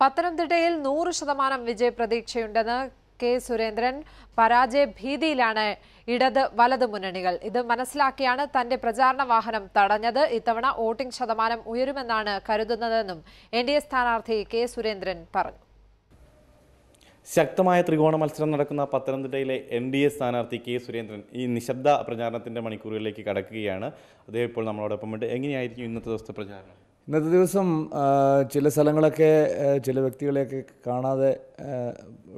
പത്തനംതിട്ടയിൽ നൂറ് ശതമാനം വിജയപ്രതീക്ഷയുണ്ടെന്ന് കെ സുരേന്ദ്രൻ പരാജയ ഭീതിയിലാണ് ഇടത് വലത് മുന്നണികൾ. ഇത് മനസ്സിലാക്കിയാണ് തന്റെ പ്രചാരണ വാഹനം തടഞ്ഞത്. ഇത്തവണ വോട്ടിംഗ് ശതമാനം ഉയരുമെന്നാണ് കരുതുന്നതെന്നും എൻ ഡി എ സ്ഥാനാർത്ഥി കെ സുരേന്ദ്രൻ പറഞ്ഞു. ശക്തമായ ത്രികോണ മത്സരം നടക്കുന്ന പത്തനംതിട്ടയിലെ എൻ ഡി എ സ്ഥാനാർത്ഥി കെ സുരേന്ദ്രൻ ഈ നിശബ്ദ പ്രചാരണത്തിന്റെ മണിക്കൂറുകളിലേക്ക് കടക്കുകയാണ്. അദ്ദേഹം ഇപ്പോൾ നമ്മളോടൊപ്പം ഉണ്ട് എങ്ങനെയായിരിക്കും ഇന്നത്തെ ദിവസത്തെ പ്രചാരണം? ഇന്നത്തെ ദിവസം ചില സ്ഥലങ്ങളൊക്കെ ചില വ്യക്തികളെയൊക്കെ കാണാതെ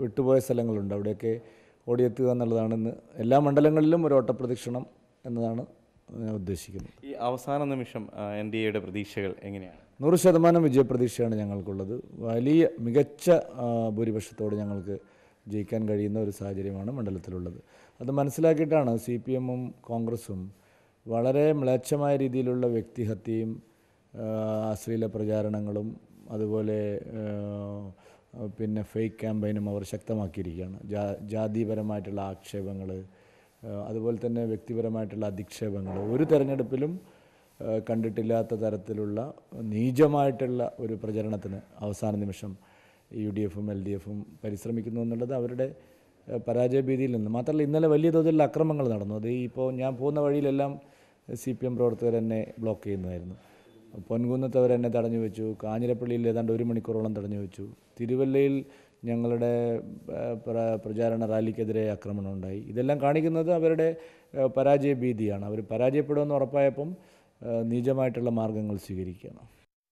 വിട്ടുപോയ സ്ഥലങ്ങളുണ്ട്. അവിടെയൊക്കെ ഓടിയെത്തുക എന്നുള്ളതാണ് ഇന്ന് എല്ലാ മണ്ഡലങ്ങളിലും ഒരു ഓട്ടപ്രദക്ഷിണം എന്നതാണ് ഞാൻ ഉദ്ദേശിക്കുന്നത്. ഈ അവസാന നിമിഷം എൻ ഡി എയുടെ പ്രതീക്ഷകൾ എങ്ങനെയാണ്? നൂറ് ശതമാനം വിജയപ്രതീക്ഷയാണ് ഞങ്ങൾക്കുള്ളത്. വലിയ മികച്ച ഭൂരിപക്ഷത്തോട് ഞങ്ങൾക്ക് ജയിക്കാൻ കഴിയുന്ന ഒരു സാഹചര്യമാണ് മണ്ഡലത്തിലുള്ളത്. അത് മനസ്സിലാക്കിയിട്ടാണ് സി പി എമ്മും കോൺഗ്രസും വളരെ മ്ലേച്ഛമായ രീതിയിലുള്ള വ്യക്തിഹത്യയും അശ്ലീല പ്രചാരണങ്ങളും അതുപോലെ പിന്നെ ഫേക്ക് ക്യാമ്പയിനും അവർ ശക്തമാക്കിയിരിക്കുകയാണ്. ജാ ജാതിപരമായിട്ടുള്ള ആക്ഷേപങ്ങൾ അതുപോലെ തന്നെ വ്യക്തിപരമായിട്ടുള്ള അധിക്ഷേപങ്ങൾ ഒരു തെരഞ്ഞെടുപ്പിലും കണ്ടിട്ടില്ലാത്ത തരത്തിലുള്ള നീചമായിട്ടുള്ള ഒരു പ്രചരണത്തിന് അവസാന നിമിഷം യു ഡി എഫും എൽ ഡി എഫും പരിശ്രമിക്കുന്നു എന്നുള്ളത് അവരുടെ പരാജയഭീതിയിൽ നിന്ന്. മാത്രമല്ല ഇന്നലെ വലിയ തോതിലുള്ള അക്രമങ്ങൾ നടന്നു. അത് ഇപ്പോൾ ഞാൻ പോകുന്ന വഴിയിലെല്ലാം സി പി എം പ്രവർത്തകർ എന്നെ ബ്ലോക്ക് ചെയ്യുന്നതായിരുന്നു. പൊൻകുന്നത്ത് അവർ എന്നെ തടഞ്ഞു വെച്ചു. കാഞ്ഞിരപ്പള്ളിയിൽ ഏതാണ്ട് ഒരു മണിക്കൂറോളം തടഞ്ഞു വെച്ചു. തിരുവല്ലയിൽ ഞങ്ങളുടെ പ്ര- പ്രചാരണ റാലിക്കെതിരെ ആക്രമണം ഉണ്ടായി. ഇതെല്ലാം കാണിക്കുന്നത് അവരുടെ പരാജയ ഭീതിയാണ് അവർ പരാജയപ്പെടുമെന്ന് ഉറപ്പായപ്പം നീചമായിട്ടുള്ള മാർഗങ്ങൾ സ്വീകരിക്കുകയാണ്.